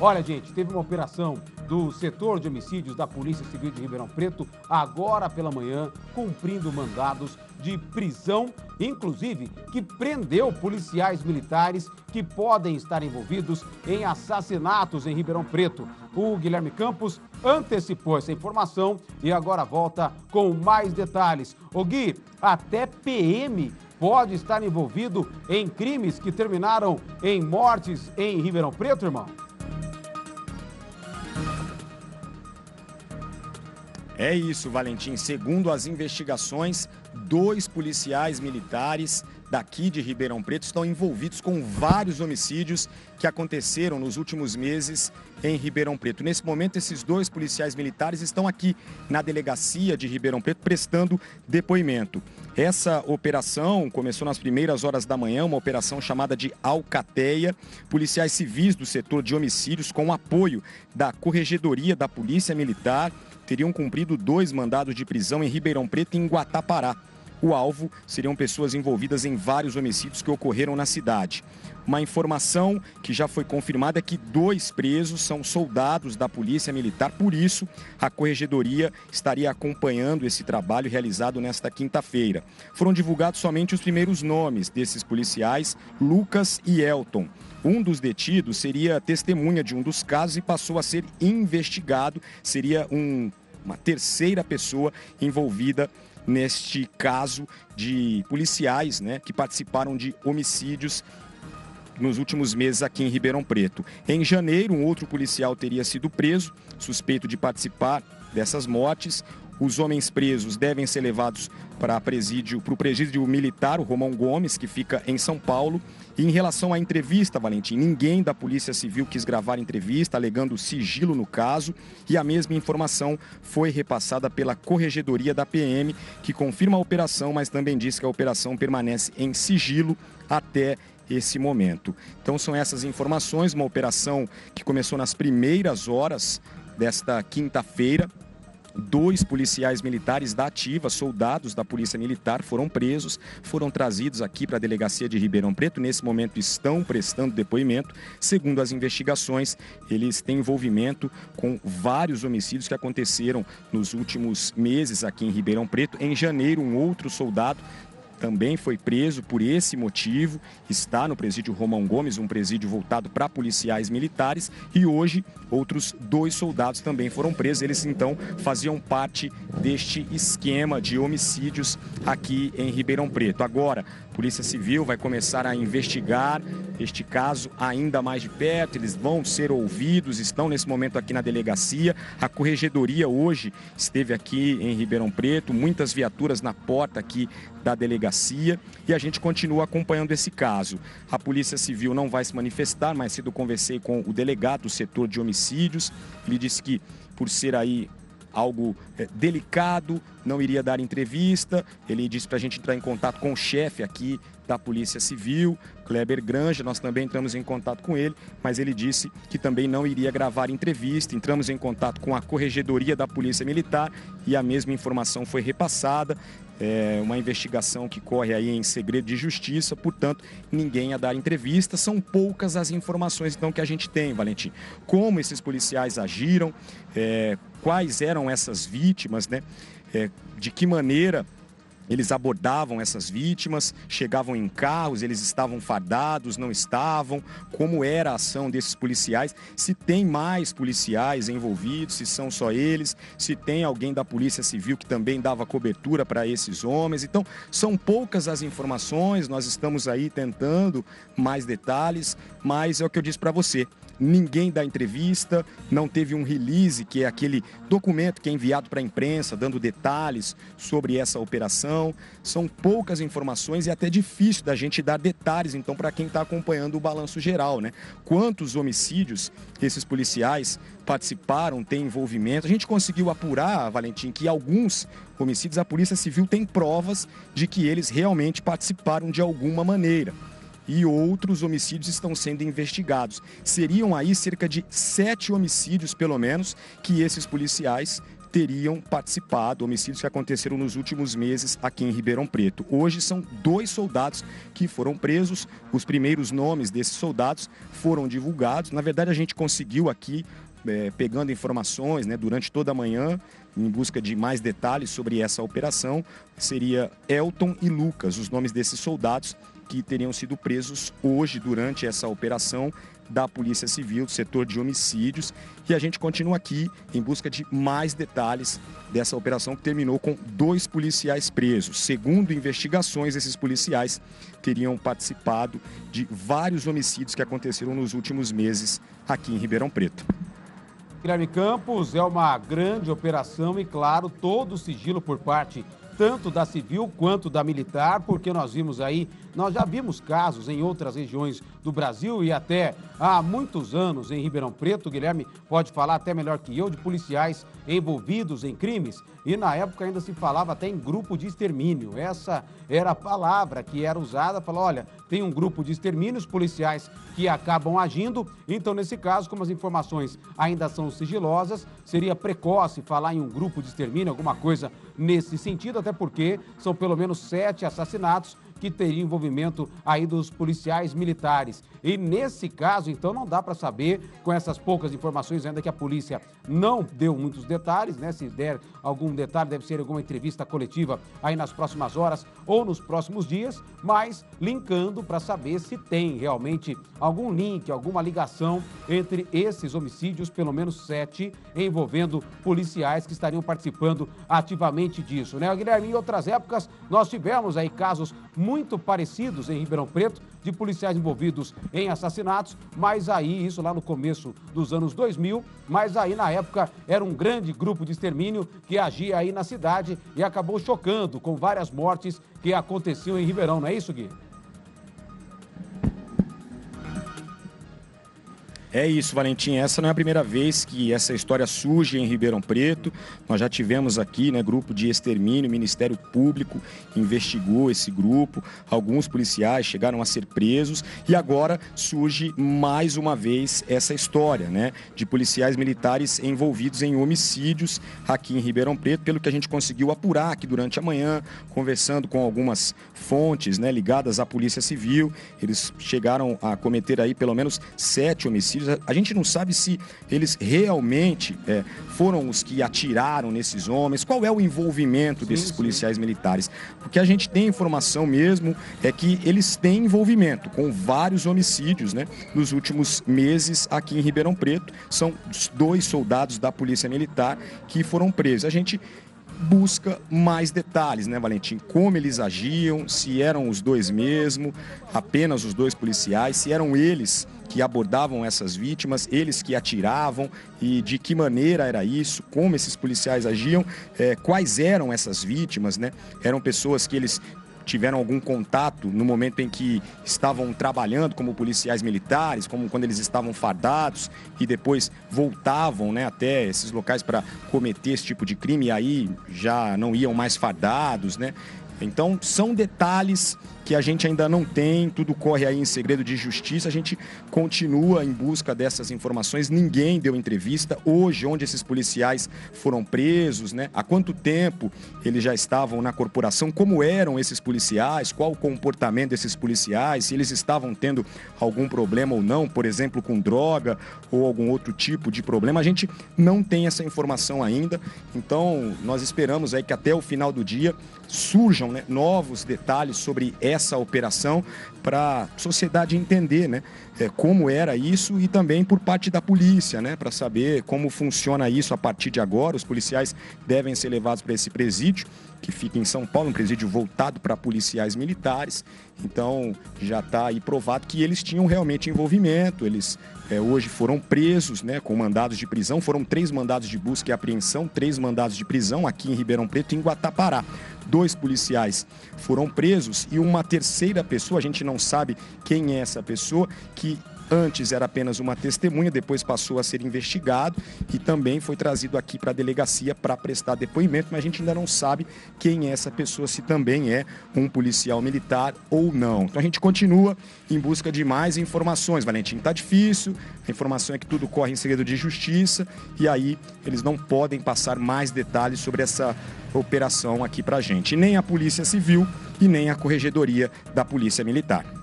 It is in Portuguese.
Olha, gente, teve uma operação do setor de homicídios da Polícia Civil de Ribeirão Preto agora pela manhã, cumprindo mandados de prisão, inclusive que prendeu policiais militares que podem estar envolvidos em assassinatos em Ribeirão Preto. O Guilherme Campos antecipou essa informação e agora volta com mais detalhes. O Gui, até PM pode estar envolvido em crimes que terminaram em mortes em Ribeirão Preto, irmão? É isso, Valentim. Segundo as investigações, dois policiais militares daqui de Ribeirão Preto estão envolvidos com vários homicídios que aconteceram nos últimos meses em Ribeirão Preto. Nesse momento, esses dois policiais militares estão aqui na delegacia de Ribeirão Preto prestando depoimento. Essa operação começou nas primeiras horas da manhã, uma operação chamada de Alcateia. Policiais civis do setor de homicídios, com o apoio da Corregedoria da Polícia Militar, teriam cumprido dois mandados de prisão em Ribeirão Preto e em Guatapará. O alvo seriam pessoas envolvidas em vários homicídios que ocorreram na cidade. Uma informação que já foi confirmada é que dois presos são soldados da Polícia Militar, por isso a Corregedoria estaria acompanhando esse trabalho realizado nesta quinta-feira. Foram divulgados somente os primeiros nomes desses policiais, Lucas e Elton. Um dos detidos seria testemunha de um dos casos e passou a ser investigado, seria um, uma terceira pessoa envolvida neste caso de policiais né, que participaram de homicídios nos últimos meses aqui em Ribeirão Preto. Em janeiro, um outro policial teria sido preso, suspeito de participar dessas mortes. Os homens presos devem ser levados para presídio, o presídio militar, o Romão Gomes, que fica em São Paulo. E em relação à entrevista, Valentim, ninguém da Polícia Civil quis gravar entrevista, alegando sigilo no caso, e a mesma informação foi repassada pela Corregedoria da PM, que confirma a operação, mas também diz que a operação permanece em sigilo até esse momento. Então são essas informações, uma operação que começou nas primeiras horas desta quinta-feira, Dois policiais militares da ativa, soldados da Polícia Militar, foram presos, foram trazidos aqui para a delegacia de Ribeirão Preto. Nesse momento estão prestando depoimento. Segundo as investigações, eles têm envolvimento com vários homicídios que aconteceram nos últimos meses aqui em Ribeirão Preto. Em janeiro, um outro soldado também foi preso por esse motivo, está no presídio Romão Gomes, um presídio voltado para policiais militares, e hoje outros dois soldados também foram presos. Eles então faziam parte deste esquema de homicídios aqui em Ribeirão Preto. Agora, a Polícia Civil vai começar a investigar este caso ainda mais de perto, eles vão ser ouvidos, estão nesse momento aqui na delegacia. A corregedoria hoje esteve aqui em Ribeirão Preto, muitas viaturas na porta aqui da delegacia e a gente continua acompanhando esse caso. A Polícia Civil não vai se manifestar, mas cedo conversei com o delegado do setor de homicídios. Ele disse que por ser aí algo é, delicado, não iria dar entrevista. Ele disse para a gente entrar em contato com o chefe aqui da Polícia Civil, Kleber Granja. Nós também entramos em contato com ele, mas ele disse que também não iria gravar entrevista. Entramos em contato com a Corregedoria da Polícia Militar e a mesma informação foi repassada. É uma investigação que corre aí em segredo de justiça, portanto, ninguém a dar entrevista. São poucas as informações então que a gente tem, Valentim. Como esses policiais agiram, é, quais eram essas vítimas, né? É, de que maneira eles abordavam essas vítimas, chegavam em carros, eles estavam fardados, não estavam, como era a ação desses policiais, se tem mais policiais envolvidos, se são só eles, se tem alguém da Polícia Civil que também dava cobertura para esses homens. Então, são poucas as informações, nós estamos aí tentando mais detalhes, mas é o que eu disse para você ninguém dá entrevista, não teve um release, que é aquele documento que é enviado para a imprensa, dando detalhes sobre essa operação. São poucas informações e até difícil da gente dar detalhes, então, para quem está acompanhando o balanço geral, né? Quantos homicídios esses policiais participaram, têm envolvimento. A gente conseguiu apurar, Valentim, que alguns homicídios a Polícia Civil tem provas de que eles realmente participaram de alguma maneira e outros homicídios estão sendo investigados. Seriam aí cerca de sete homicídios, pelo menos, que esses policiais teriam participado, homicídios que aconteceram nos últimos meses aqui em Ribeirão Preto. Hoje são dois soldados que foram presos. Os primeiros nomes desses soldados foram divulgados. Na verdade, a gente conseguiu aqui, é, pegando informações né, durante toda a manhã, em busca de mais detalhes sobre essa operação, seria Elton e Lucas, os nomes desses soldados que teriam sido presos hoje durante essa operação da Polícia Civil, do setor de homicídios. E a gente continua aqui em busca de mais detalhes dessa operação que terminou com dois policiais presos. Segundo investigações, esses policiais teriam participado de vários homicídios que aconteceram nos últimos meses aqui em Ribeirão Preto. Guilherme Campos, é uma grande operação e, claro, todo o sigilo por parte tanto da civil quanto da militar, porque nós vimos aí, nós já vimos casos em outras regiões do Brasil e até há muitos anos em Ribeirão Preto, Guilherme pode falar até melhor que eu, de policiais envolvidos em crimes e na época ainda se falava até em grupo de extermínio. Essa era a palavra que era usada, falar, olha, tem um grupo de extermínio, os policiais que acabam agindo, então nesse caso, como as informações ainda são sigilosas, seria precoce falar em um grupo de extermínio, alguma coisa nesse sentido, até porque são pelo menos sete assassinatos que teria envolvimento aí dos policiais militares. E nesse caso, então, não dá para saber, com essas poucas informações, ainda que a polícia não deu muitos detalhes, né? Se der algum detalhe, deve ser alguma entrevista coletiva aí nas próximas horas ou nos próximos dias, mas linkando para saber se tem realmente algum link, alguma ligação entre esses homicídios, pelo menos sete, envolvendo policiais que estariam participando ativamente disso, né? Guilherme, em outras épocas, nós tivemos aí casos muito parecidos em Ribeirão Preto, de policiais envolvidos em assassinatos, mas aí, isso lá no começo dos anos 2000, mas aí na época era um grande grupo de extermínio que agia aí na cidade e acabou chocando com várias mortes que aconteciam em Ribeirão, não é isso, Gui? É isso, Valentim. Essa não é a primeira vez que essa história surge em Ribeirão Preto. Nós já tivemos aqui, né, grupo de extermínio, Ministério Público investigou esse grupo. Alguns policiais chegaram a ser presos e agora surge mais uma vez essa história, né, de policiais militares envolvidos em homicídios aqui em Ribeirão Preto, pelo que a gente conseguiu apurar aqui durante a manhã, conversando com algumas fontes, né, ligadas à Polícia Civil. Eles chegaram a cometer aí pelo menos sete homicídios a gente não sabe se eles realmente é, foram os que atiraram nesses homens, qual é o envolvimento desses sim, policiais sim. militares. Porque a gente tem informação mesmo é que eles têm envolvimento com vários homicídios né, nos últimos meses aqui em Ribeirão Preto. São dois soldados da Polícia Militar que foram presos. A gente busca mais detalhes, né, Valentim? Como eles agiam, se eram os dois mesmo, apenas os dois policiais, se eram eles que abordavam essas vítimas, eles que atiravam e de que maneira era isso, como esses policiais agiam, é, quais eram essas vítimas, né? Eram pessoas que eles tiveram algum contato no momento em que estavam trabalhando como policiais militares, como quando eles estavam fardados e depois voltavam né, até esses locais para cometer esse tipo de crime e aí já não iam mais fardados, né? Então são detalhes que a gente ainda não tem, tudo corre aí em segredo de justiça. A gente continua em busca dessas informações. Ninguém deu entrevista hoje, onde esses policiais foram presos, né? Há quanto tempo eles já estavam na corporação? Como eram esses policiais? Qual o comportamento desses policiais? Se eles estavam tendo algum problema ou não, por exemplo, com droga ou algum outro tipo de problema? A gente não tem essa informação ainda. Então, nós esperamos aí que até o final do dia surjam né, novos detalhes sobre essa operação para a sociedade entender né, é, como era isso e também por parte da polícia, né, para saber como funciona isso a partir de agora. Os policiais devem ser levados para esse presídio que fica em São Paulo, um presídio voltado para policiais militares. Então já está aí provado que eles tinham realmente envolvimento. Eles é, hoje foram presos, né, com mandados de prisão. Foram três mandados de busca e apreensão, três mandados de prisão aqui em Ribeirão Preto e em Guatapará. Dois policiais foram presos e uma terceira pessoa, a gente não sabe quem é essa pessoa, que Antes era apenas uma testemunha, depois passou a ser investigado e também foi trazido aqui para a delegacia para prestar depoimento, mas a gente ainda não sabe quem é essa pessoa, se também é um policial militar ou não. Então a gente continua em busca de mais informações. Valentim, está difícil, a informação é que tudo corre em segredo de justiça e aí eles não podem passar mais detalhes sobre essa operação aqui para a gente. Nem a Polícia Civil e nem a Corregedoria da Polícia Militar.